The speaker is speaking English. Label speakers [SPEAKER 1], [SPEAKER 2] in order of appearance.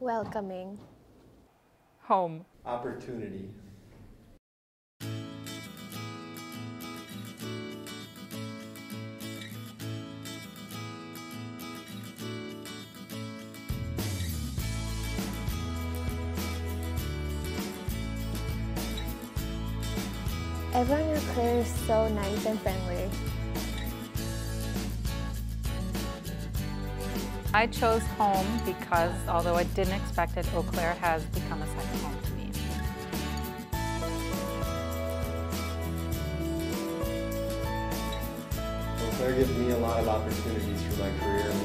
[SPEAKER 1] Welcoming.
[SPEAKER 2] Home.
[SPEAKER 3] Opportunity.
[SPEAKER 1] Everyone in Eau Claire is so nice and friendly.
[SPEAKER 2] I chose home because although I didn't expect it, Eau Claire has become a second home to me.
[SPEAKER 3] Eau Claire gives me a lot of opportunities for my career.